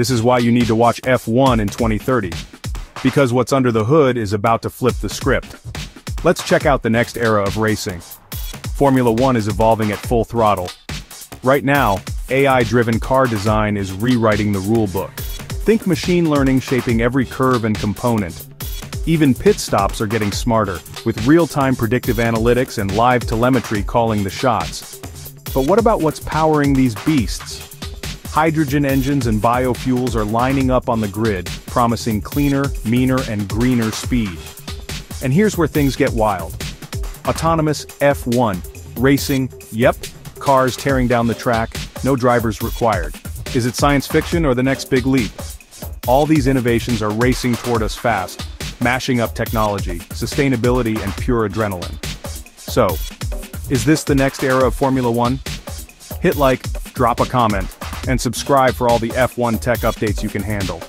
This is why you need to watch F1 in 2030. Because what's under the hood is about to flip the script. Let's check out the next era of racing. Formula One is evolving at full throttle. Right now, AI-driven car design is rewriting the rulebook. Think machine learning shaping every curve and component. Even pit stops are getting smarter, with real-time predictive analytics and live telemetry calling the shots. But what about what's powering these beasts? Hydrogen engines and biofuels are lining up on the grid, promising cleaner, meaner and greener speed. And here's where things get wild. Autonomous F1. Racing, yep, cars tearing down the track, no drivers required. Is it science fiction or the next big leap? All these innovations are racing toward us fast, mashing up technology, sustainability and pure adrenaline. So, is this the next era of Formula One? Hit like, drop a comment, and subscribe for all the F1 tech updates you can handle.